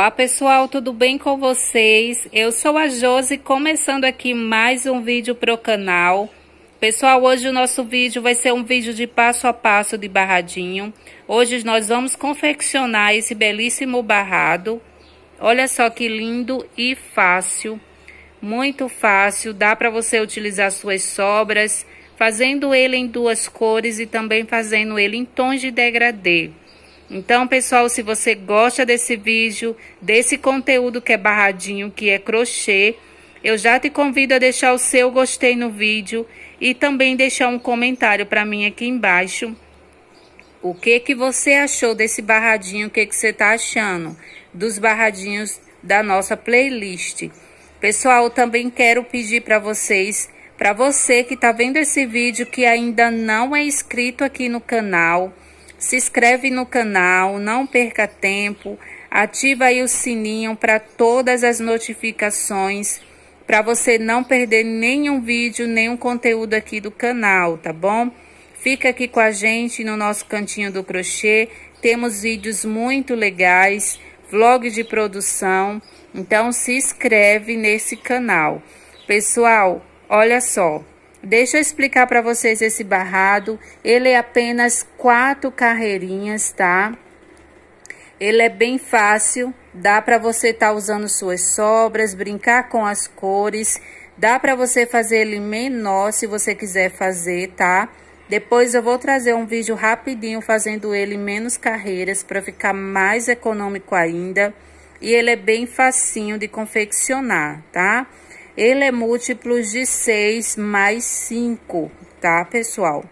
Olá pessoal, tudo bem com vocês? Eu sou a Josi, começando aqui mais um vídeo pro canal. Pessoal, hoje o nosso vídeo vai ser um vídeo de passo a passo de barradinho. Hoje nós vamos confeccionar esse belíssimo barrado. Olha só que lindo e fácil, muito fácil. Dá para você utilizar suas sobras, fazendo ele em duas cores e também fazendo ele em tons de degradê. Então, pessoal, se você gosta desse vídeo, desse conteúdo que é barradinho, que é crochê, eu já te convido a deixar o seu gostei no vídeo e também deixar um comentário para mim aqui embaixo. O que que você achou desse barradinho, o que que você tá achando dos barradinhos da nossa playlist. Pessoal, também quero pedir para vocês, para você que tá vendo esse vídeo que ainda não é inscrito aqui no canal, se inscreve no canal, não perca tempo, ativa aí o sininho para todas as notificações, para você não perder nenhum vídeo, nenhum conteúdo aqui do canal, tá bom? Fica aqui com a gente no nosso cantinho do crochê, temos vídeos muito legais, vlog de produção, então se inscreve nesse canal. Pessoal, olha só, Deixa eu explicar para vocês esse barrado. Ele é apenas quatro carreirinhas, tá? Ele é bem fácil, dá para você estar tá usando suas sobras, brincar com as cores. Dá para você fazer ele menor se você quiser fazer, tá? Depois eu vou trazer um vídeo rapidinho fazendo ele menos carreiras para ficar mais econômico ainda. E ele é bem facinho de confeccionar, tá? Ele é múltiplo de 6 mais 5, tá, pessoal?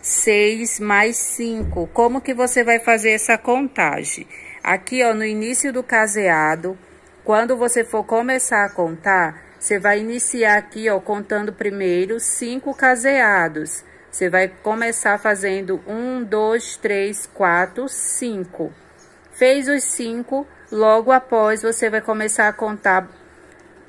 6 mais 5. Como que você vai fazer essa contagem? Aqui, ó, no início do caseado, quando você for começar a contar, você vai iniciar aqui, ó, contando primeiro 5 caseados. Você vai começar fazendo 1, 2, 3, 4, 5. Fez os 5, logo após você vai começar a contar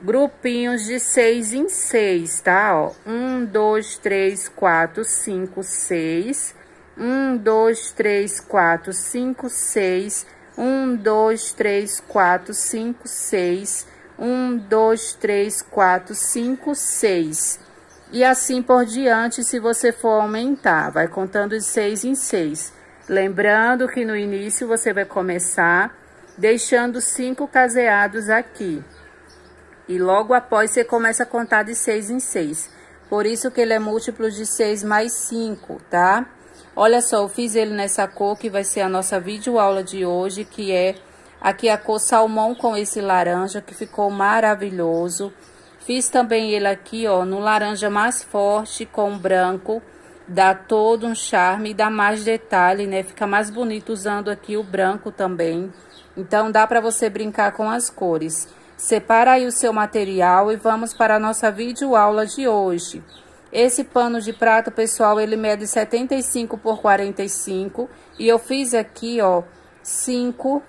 grupinhos de seis em seis, tá? Ó, um, dois, três, quatro, cinco, seis. Um, dois, três, quatro, cinco, seis. Um, dois, três, quatro, cinco, seis. Um, dois, três, quatro, cinco, seis. E assim por diante, se você for aumentar, vai contando de seis em seis. Lembrando que no início você vai começar deixando cinco caseados aqui. E logo após você começa a contar de 6 em 6. Por isso que ele é múltiplo de 6 mais 5, tá? Olha só, eu fiz ele nessa cor que vai ser a nossa videoaula de hoje, que é aqui a cor salmão com esse laranja, que ficou maravilhoso. Fiz também ele aqui, ó, no laranja mais forte com branco, dá todo um charme e dá mais detalhe, né? Fica mais bonito usando aqui o branco também. Então, dá pra você brincar com as cores. Separa aí o seu material e vamos para a nossa videoaula de hoje. Esse pano de prato, pessoal, ele mede 75 por 45 e eu fiz aqui, ó, cinco,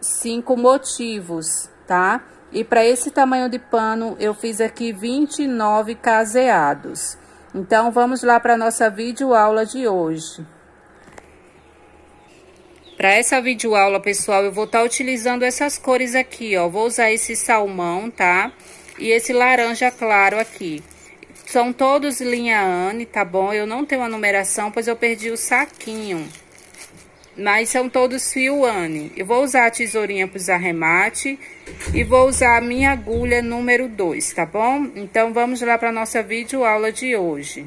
cinco motivos, tá? E para esse tamanho de pano, eu fiz aqui 29 caseados. Então, vamos lá para a nossa videoaula de hoje. Para essa videoaula, pessoal, eu vou estar tá utilizando essas cores aqui, ó. Vou usar esse salmão, tá? E esse laranja claro aqui. São todos linha Anne, tá bom? Eu não tenho a numeração, pois eu perdi o saquinho. Mas são todos fio Anne. Eu vou usar a tesourinha para os arremate e vou usar a minha agulha número 2, tá bom? Então, vamos lá para nossa videoaula de hoje.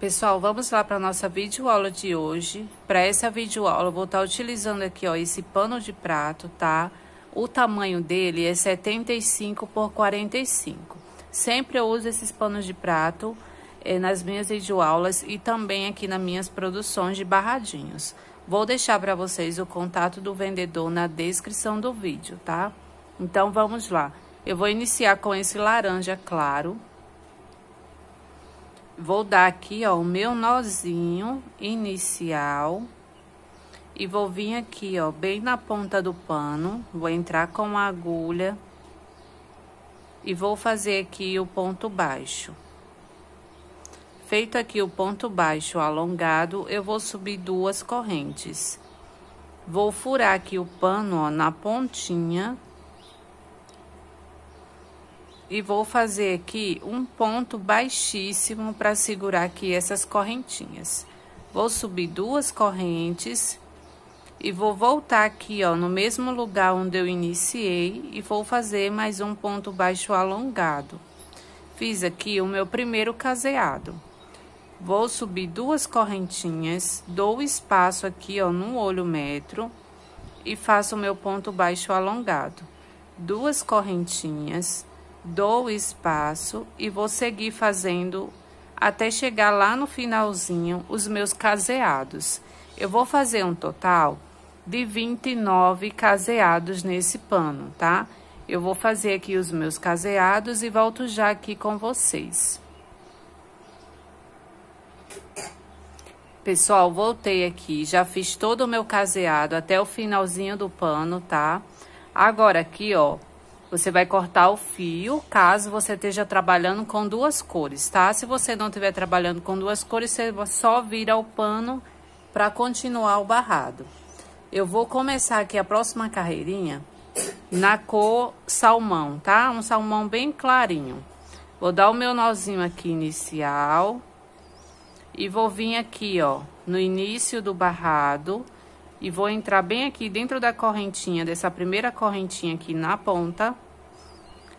Pessoal, vamos lá para a nossa videoaula de hoje. Para essa videoaula, eu vou estar tá utilizando aqui, ó, esse pano de prato, tá? O tamanho dele é 75 por 45. Sempre eu uso esses panos de prato eh, nas minhas videoaulas e também aqui nas minhas produções de barradinhos. Vou deixar para vocês o contato do vendedor na descrição do vídeo, tá? Então, vamos lá. Eu vou iniciar com esse laranja claro, Vou dar aqui, ó, o meu nozinho inicial. E vou vir aqui, ó, bem na ponta do pano. Vou entrar com a agulha. E vou fazer aqui o ponto baixo. Feito aqui o ponto baixo alongado, eu vou subir duas correntes. Vou furar aqui o pano, ó, na pontinha. E vou fazer aqui um ponto baixíssimo para segurar aqui essas correntinhas. Vou subir duas correntes e vou voltar aqui, ó, no mesmo lugar onde eu iniciei e vou fazer mais um ponto baixo alongado. Fiz aqui o meu primeiro caseado. Vou subir duas correntinhas, dou espaço aqui, ó, no olho metro e faço o meu ponto baixo alongado. Duas correntinhas, dou espaço e vou seguir fazendo até chegar lá no finalzinho os meus caseados. Eu vou fazer um total de 29 caseados nesse pano, tá? Eu vou fazer aqui os meus caseados e volto já aqui com vocês. Pessoal, voltei aqui, já fiz todo o meu caseado até o finalzinho do pano, tá? Agora aqui, ó, você vai cortar o fio, caso você esteja trabalhando com duas cores, tá? Se você não estiver trabalhando com duas cores, você só vira o pano para continuar o barrado. Eu vou começar aqui a próxima carreirinha na cor salmão, tá? Um salmão bem clarinho. Vou dar o meu nozinho aqui inicial. E vou vir aqui, ó, no início do barrado. E vou entrar bem aqui dentro da correntinha, dessa primeira correntinha aqui na ponta.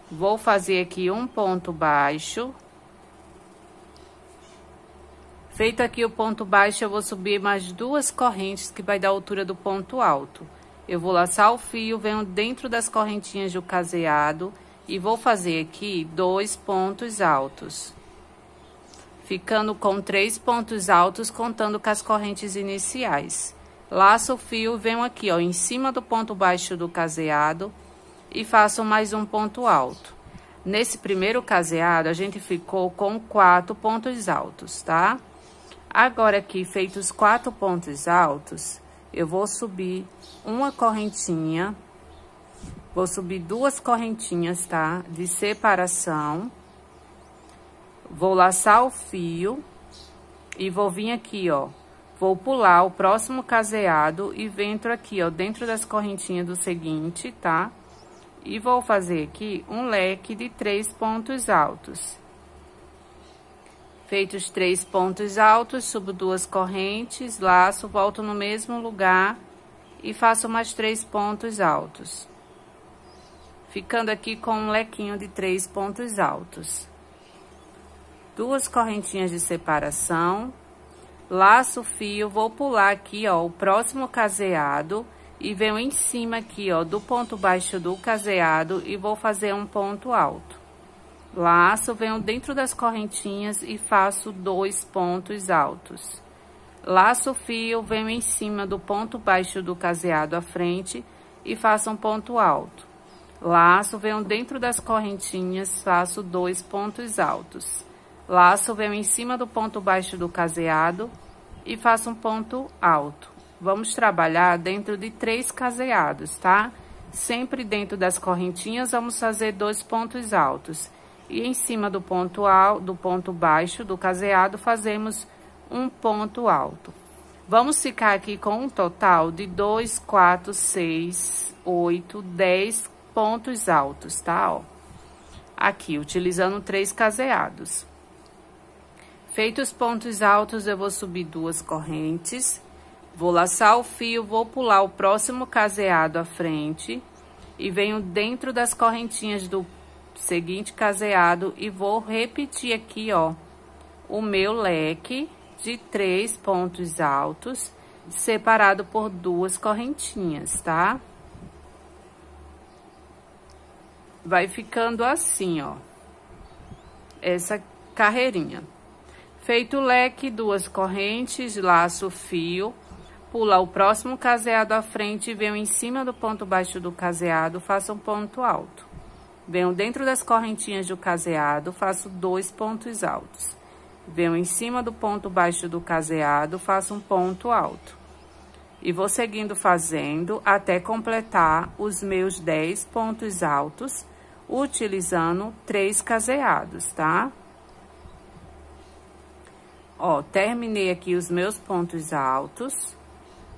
Vou fazer aqui um ponto baixo. Feito aqui o ponto baixo, eu vou subir mais duas correntes, que vai dar a altura do ponto alto. Eu vou laçar o fio, venho dentro das correntinhas do caseado e vou fazer aqui dois pontos altos ficando com três pontos altos, contando com as correntes iniciais. Laço o fio, venho aqui, ó, em cima do ponto baixo do caseado e faço mais um ponto alto. Nesse primeiro caseado, a gente ficou com quatro pontos altos, tá? Agora aqui, feitos quatro pontos altos, eu vou subir uma correntinha, vou subir duas correntinhas, tá? De separação Vou laçar o fio e vou vir aqui, ó. Vou pular o próximo caseado e entro aqui, ó, dentro das correntinhas do seguinte, tá? E vou fazer aqui um leque de três pontos altos. Feitos três pontos altos, subo duas correntes, laço, volto no mesmo lugar e faço mais três pontos altos. Ficando aqui com um lequinho de três pontos altos duas correntinhas de separação, laço fio, vou pular aqui, ó, o próximo caseado e venho em cima aqui, ó, do ponto baixo do caseado e vou fazer um ponto alto. Laço, venho dentro das correntinhas e faço dois pontos altos. Laço fio, venho em cima do ponto baixo do caseado à frente e faço um ponto alto. Laço, venho dentro das correntinhas, faço dois pontos altos. Laço, venho em cima do ponto baixo do caseado e faço um ponto alto. Vamos trabalhar dentro de três caseados, tá? Sempre dentro das correntinhas, vamos fazer dois pontos altos. E em cima do ponto alto, do ponto baixo do caseado, fazemos um ponto alto. Vamos ficar aqui com um total de dois, quatro, seis, oito, dez pontos altos, tá? Ó. Aqui, utilizando três caseados. Feitos os pontos altos, eu vou subir duas correntes, vou laçar o fio, vou pular o próximo caseado à frente e venho dentro das correntinhas do seguinte caseado e vou repetir aqui, ó, o meu leque de três pontos altos, separado por duas correntinhas, tá? Vai ficando assim, ó, essa carreirinha. Feito o leque, duas correntes, laço fio, pula o próximo caseado à frente e venho em cima do ponto baixo do caseado, faço um ponto alto. Venho dentro das correntinhas do caseado, faço dois pontos altos. Venho em cima do ponto baixo do caseado, faço um ponto alto. E vou seguindo fazendo até completar os meus 10 pontos altos, utilizando três caseados, tá? Ó, terminei aqui os meus pontos altos.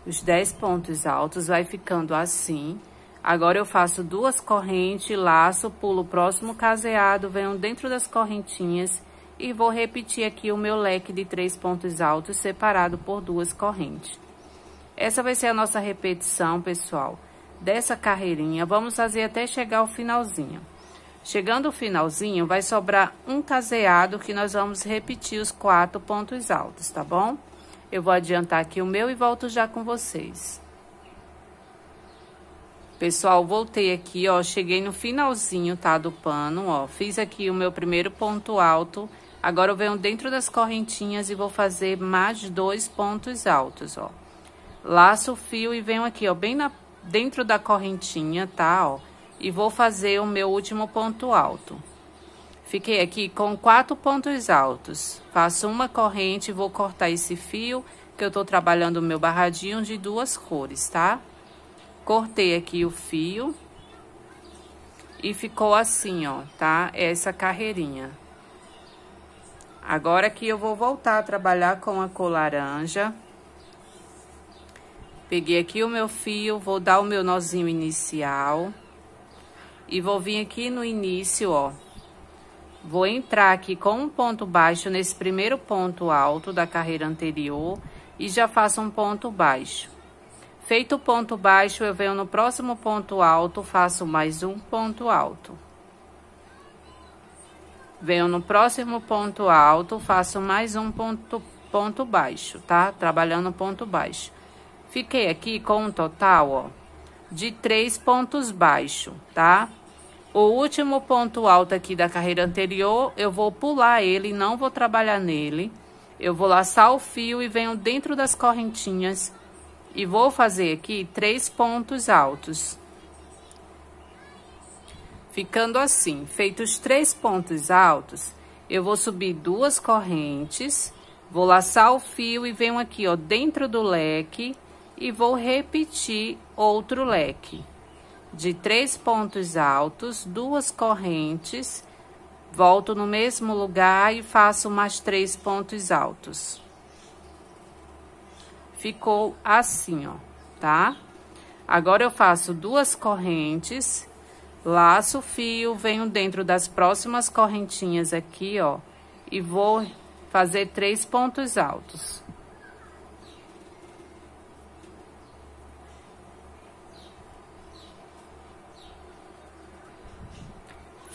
os 10 pontos altos, vai ficando assim. Agora, eu faço duas correntes, laço, pulo o próximo caseado, venho dentro das correntinhas e vou repetir aqui o meu leque de três pontos altos separado por duas correntes. Essa vai ser a nossa repetição, pessoal, dessa carreirinha. Vamos fazer até chegar ao finalzinho. Chegando ao finalzinho, vai sobrar um caseado que nós vamos repetir os quatro pontos altos, tá bom? Eu vou adiantar aqui o meu e volto já com vocês. Pessoal, voltei aqui, ó, cheguei no finalzinho, tá, do pano, ó. Fiz aqui o meu primeiro ponto alto. Agora eu venho dentro das correntinhas e vou fazer mais dois pontos altos, ó. Laço o fio e venho aqui, ó, bem na, dentro da correntinha, tá, ó. E vou fazer o meu último ponto alto. Fiquei aqui com quatro pontos altos. Faço uma corrente, vou cortar esse fio, que eu tô trabalhando o meu barradinho de duas cores, tá? Cortei aqui o fio. E ficou assim, ó, tá? Essa carreirinha. Agora aqui eu vou voltar a trabalhar com a cor laranja. Peguei aqui o meu fio, vou dar o meu nozinho inicial. E vou vir aqui no início, ó, Vou entrar aqui com um ponto baixo nesse primeiro ponto alto da carreira anterior e já faço um ponto baixo. Feito o ponto baixo, eu venho no próximo ponto alto, faço mais um ponto alto. Venho no próximo ponto alto, faço mais um ponto, ponto baixo, tá? Trabalhando ponto baixo. Fiquei aqui com um total, ó, de três pontos baixos, tá? O último ponto alto aqui da carreira anterior, eu vou pular ele, não vou trabalhar nele. Eu vou laçar o fio e venho dentro das correntinhas e vou fazer aqui três pontos altos. Ficando assim, feitos três pontos altos, eu vou subir duas correntes, vou laçar o fio e venho aqui, ó, dentro do leque e vou repetir outro leque de três pontos altos, duas correntes, volto no mesmo lugar e faço mais três pontos altos. Ficou assim, ó, tá? Agora eu faço duas correntes, laço o fio, venho dentro das próximas correntinhas aqui, ó, e vou fazer três pontos altos.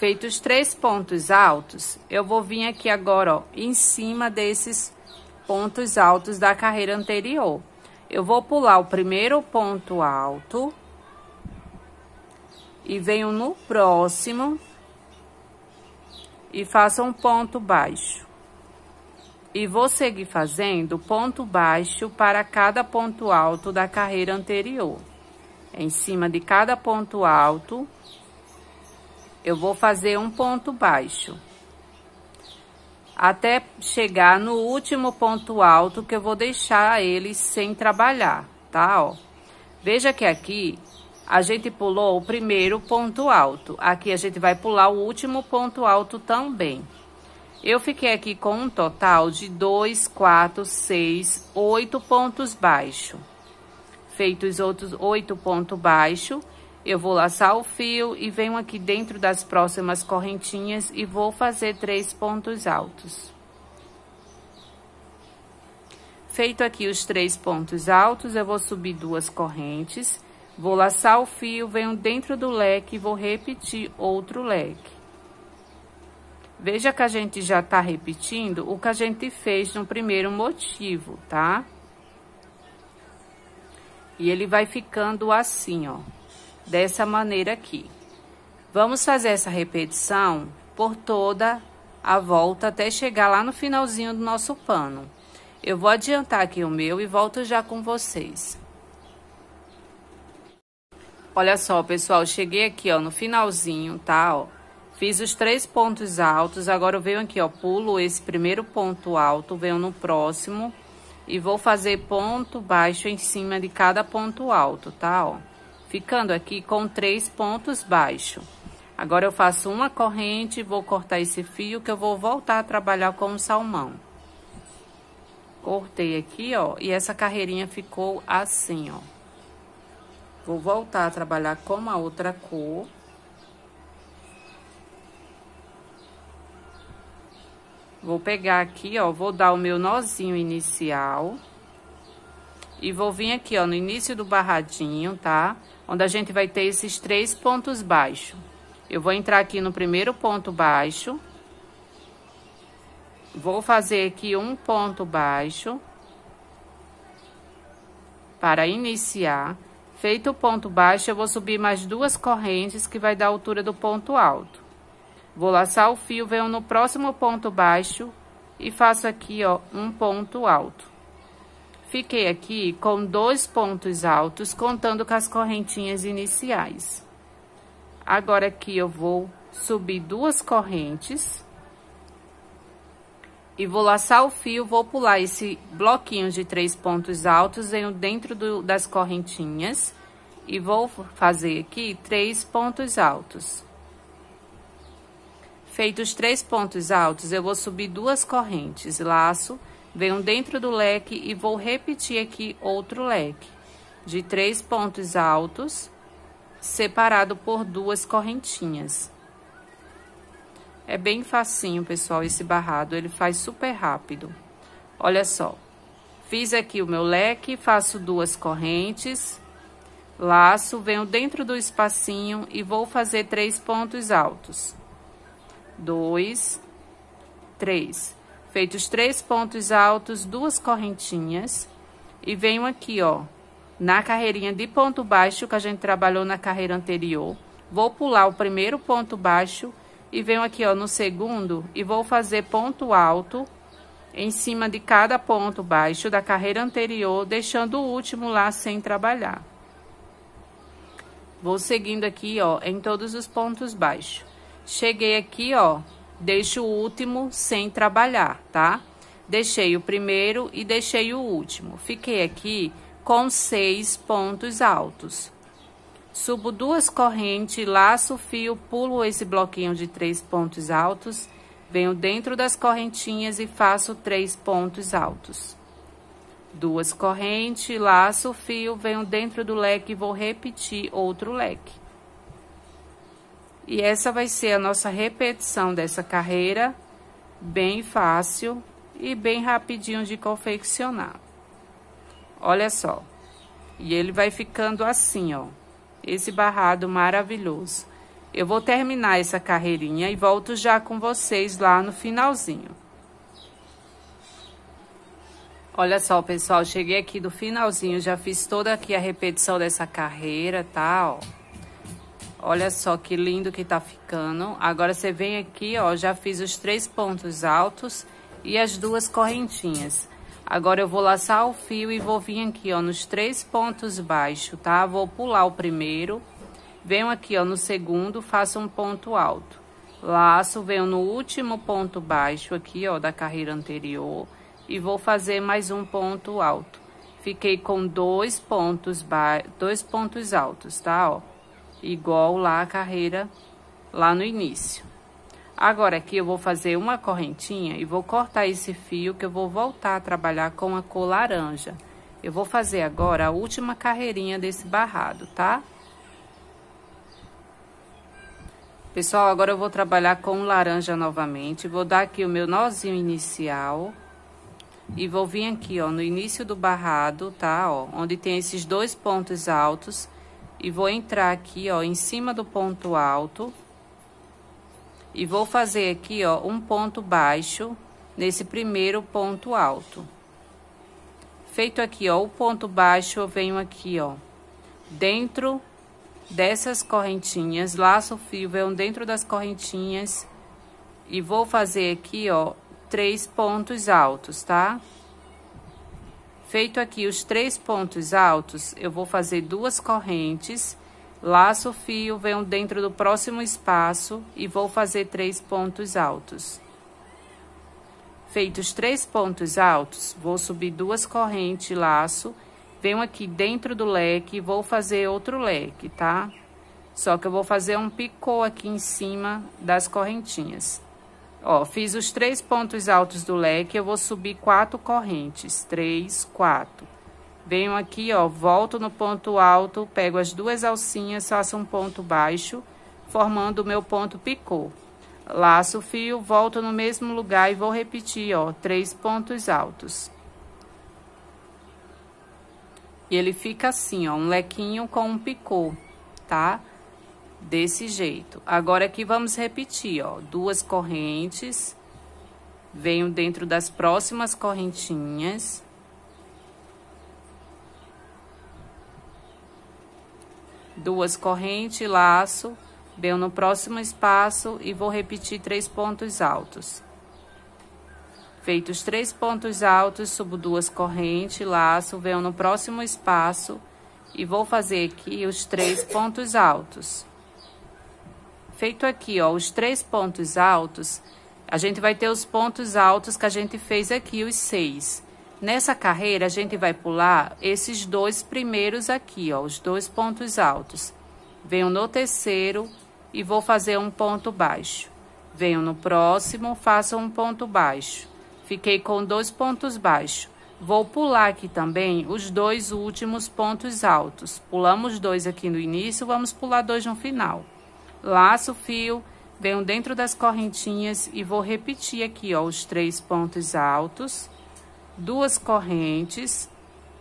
Feitos três pontos altos, eu vou vir aqui agora, ó, em cima desses pontos altos da carreira anterior. Eu vou pular o primeiro ponto alto e venho no próximo e faço um ponto baixo. E vou seguir fazendo ponto baixo para cada ponto alto da carreira anterior. Em cima de cada ponto alto, eu vou fazer um ponto baixo. Até chegar no último ponto alto, que eu vou deixar ele sem trabalhar, tá? Ó. Veja que aqui a gente pulou o primeiro ponto alto. Aqui a gente vai pular o último ponto alto também. Eu fiquei aqui com um total de dois, quatro, seis, oito pontos baixos. Feitos outros oito pontos baixos, eu vou laçar o fio e venho aqui dentro das próximas correntinhas e vou fazer três pontos altos. Feito aqui os três pontos altos, eu vou subir duas correntes, vou laçar o fio, venho dentro do leque e vou repetir outro leque. Veja que a gente já tá repetindo o que a gente fez no primeiro motivo, tá? E ele vai ficando assim, ó dessa maneira aqui. Vamos fazer essa repetição por toda a volta até chegar lá no finalzinho do nosso pano. Eu vou adiantar aqui o meu e volto já com vocês. Olha só, pessoal, cheguei aqui, ó, no finalzinho, tá, ó. Fiz os três pontos altos, agora eu venho aqui, ó, pulo esse primeiro ponto alto, venho no próximo e vou fazer ponto baixo em cima de cada ponto alto, tá, ó ficando aqui com três pontos baixos. Agora, eu faço uma corrente, vou cortar esse fio que eu vou voltar a trabalhar com o salmão. Cortei aqui, ó, e essa carreirinha ficou assim, ó. Vou voltar a trabalhar com uma outra cor. Vou pegar aqui, ó, vou dar o meu nozinho inicial. E vou vir aqui, ó, no início do barradinho, tá? Onde a gente vai ter esses três pontos baixos. Eu vou entrar aqui no primeiro ponto baixo. Vou fazer aqui um ponto baixo. Para iniciar. Feito o ponto baixo, eu vou subir mais duas correntes, que vai dar a altura do ponto alto. Vou laçar o fio, venho no próximo ponto baixo e faço aqui, ó, um ponto alto. Fiquei aqui com dois pontos altos, contando com as correntinhas iniciais. Agora, aqui eu vou subir duas correntes. E vou laçar o fio, vou pular esse bloquinho de três pontos altos, venho dentro do, das correntinhas. E vou fazer aqui três pontos altos. Feitos três pontos altos, eu vou subir duas correntes, laço, venho dentro do leque e vou repetir aqui outro leque de três pontos altos, separado por duas correntinhas. É bem facinho, pessoal, esse barrado, ele faz super rápido. Olha só, fiz aqui o meu leque, faço duas correntes, laço, venho dentro do espacinho e vou fazer três pontos altos dois, três. Feitos três pontos altos, duas correntinhas. E venho aqui, ó, na carreirinha de ponto baixo que a gente trabalhou na carreira anterior. Vou pular o primeiro ponto baixo e venho aqui, ó, no segundo e vou fazer ponto alto em cima de cada ponto baixo da carreira anterior, deixando o último lá sem trabalhar. Vou seguindo aqui, ó, em todos os pontos baixos. Cheguei aqui, ó, deixo o último sem trabalhar, tá? Deixei o primeiro e deixei o último. Fiquei aqui com seis pontos altos. Subo duas correntes, laço o fio, pulo esse bloquinho de três pontos altos, venho dentro das correntinhas e faço três pontos altos. Duas correntes, laço o fio, venho dentro do leque e vou repetir outro leque. E essa vai ser a nossa repetição dessa carreira, bem fácil e bem rapidinho de confeccionar. Olha só. E ele vai ficando assim, ó. Esse barrado maravilhoso. Eu vou terminar essa carreirinha e volto já com vocês lá no finalzinho. Olha só, pessoal, cheguei aqui do finalzinho, já fiz toda aqui a repetição dessa carreira, tá, ó. Olha só que lindo que tá ficando. Agora, você vem aqui, ó, já fiz os três pontos altos e as duas correntinhas. Agora, eu vou laçar o fio e vou vir aqui, ó, nos três pontos baixos, tá? Vou pular o primeiro, venho aqui, ó, no segundo, faço um ponto alto. Laço, venho no último ponto baixo aqui, ó, da carreira anterior e vou fazer mais um ponto alto. Fiquei com dois pontos, ba dois pontos altos, tá, ó? Igual lá a carreira lá no início. Agora aqui eu vou fazer uma correntinha e vou cortar esse fio que eu vou voltar a trabalhar com a cor laranja. Eu vou fazer agora a última carreirinha desse barrado, tá? Pessoal, agora eu vou trabalhar com laranja novamente. Vou dar aqui o meu nozinho inicial. E vou vir aqui, ó, no início do barrado, tá? Ó, onde tem esses dois pontos altos e vou entrar aqui, ó, em cima do ponto alto. E vou fazer aqui, ó, um ponto baixo nesse primeiro ponto alto. Feito aqui, ó, o ponto baixo, eu venho aqui, ó, dentro dessas correntinhas, laço o fio, venho dentro das correntinhas e vou fazer aqui, ó, três pontos altos, tá? Tá? Feito aqui os três pontos altos, eu vou fazer duas correntes, laço o fio, venho dentro do próximo espaço e vou fazer três pontos altos. Feitos três pontos altos, vou subir duas correntes, laço, venho aqui dentro do leque e vou fazer outro leque, tá? Só que eu vou fazer um picô aqui em cima das correntinhas. Ó, fiz os três pontos altos do leque, eu vou subir quatro correntes. Três, quatro. Venho aqui, ó, volto no ponto alto, pego as duas alcinhas, faço um ponto baixo, formando o meu ponto picô. Laço o fio, volto no mesmo lugar e vou repetir, ó, três pontos altos. E ele fica assim, ó, um lequinho com um picô, tá? Desse jeito. Agora aqui vamos repetir, ó, duas correntes. Venho dentro das próximas correntinhas. Duas correntes, laço, venho no próximo espaço e vou repetir três pontos altos. Feitos três pontos altos, subo duas correntes, laço, venho no próximo espaço e vou fazer aqui os três pontos altos. Feito aqui, ó, os três pontos altos, a gente vai ter os pontos altos que a gente fez aqui, os seis. Nessa carreira, a gente vai pular esses dois primeiros aqui, ó, os dois pontos altos. Venho no terceiro e vou fazer um ponto baixo. Venho no próximo, faço um ponto baixo. Fiquei com dois pontos baixos. Vou pular aqui também os dois últimos pontos altos. Pulamos dois aqui no início, vamos pular dois no final. Laço o fio, venho dentro das correntinhas e vou repetir aqui, ó, os três pontos altos. Duas correntes,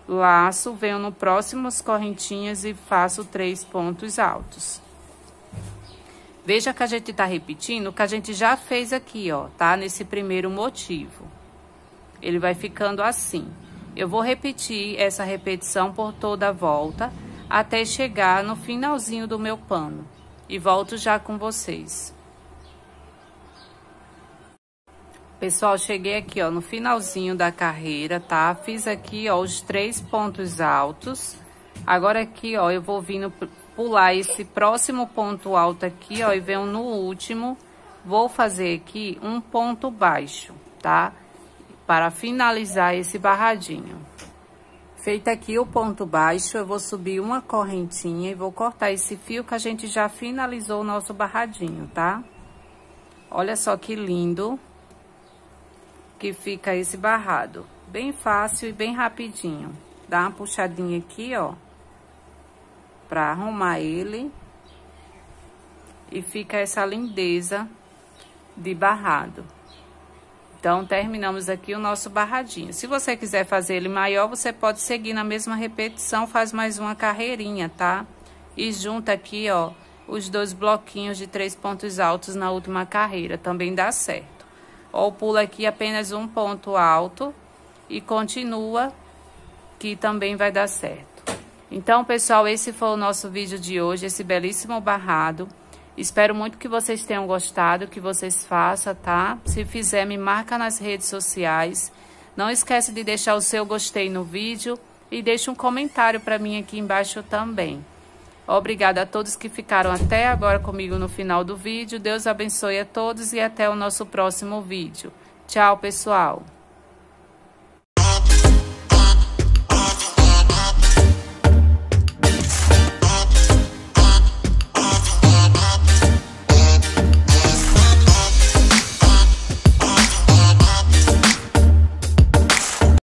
laço, venho no próximo as correntinhas e faço três pontos altos. Veja que a gente tá repetindo o que a gente já fez aqui, ó, tá? Nesse primeiro motivo ele vai ficando assim. Eu vou repetir essa repetição por toda a volta até chegar no finalzinho do meu pano e volto já com vocês. Pessoal, cheguei aqui, ó, no finalzinho da carreira, tá? Fiz aqui, ó, os três pontos altos. Agora aqui, ó, eu vou vindo pular esse próximo ponto alto aqui, ó, e venho no último. Vou fazer aqui um ponto baixo, tá? para finalizar esse barradinho. Feito aqui o ponto baixo, eu vou subir uma correntinha e vou cortar esse fio que a gente já finalizou o nosso barradinho, tá? Olha só que lindo que fica esse barrado. Bem fácil e bem rapidinho. Dá uma puxadinha aqui, ó, pra arrumar ele. E fica essa lindeza de barrado. Então, terminamos aqui o nosso barradinho. Se você quiser fazer ele maior, você pode seguir na mesma repetição, faz mais uma carreirinha, tá? E junta aqui, ó, os dois bloquinhos de três pontos altos na última carreira, também dá certo. Ou pula aqui apenas um ponto alto e continua, que também vai dar certo. Então, pessoal, esse foi o nosso vídeo de hoje, esse belíssimo barrado. Espero muito que vocês tenham gostado, que vocês façam, tá? Se fizer, me marca nas redes sociais. Não esquece de deixar o seu gostei no vídeo e deixe um comentário para mim aqui embaixo também. Obrigada a todos que ficaram até agora comigo no final do vídeo. Deus abençoe a todos e até o nosso próximo vídeo. Tchau, pessoal!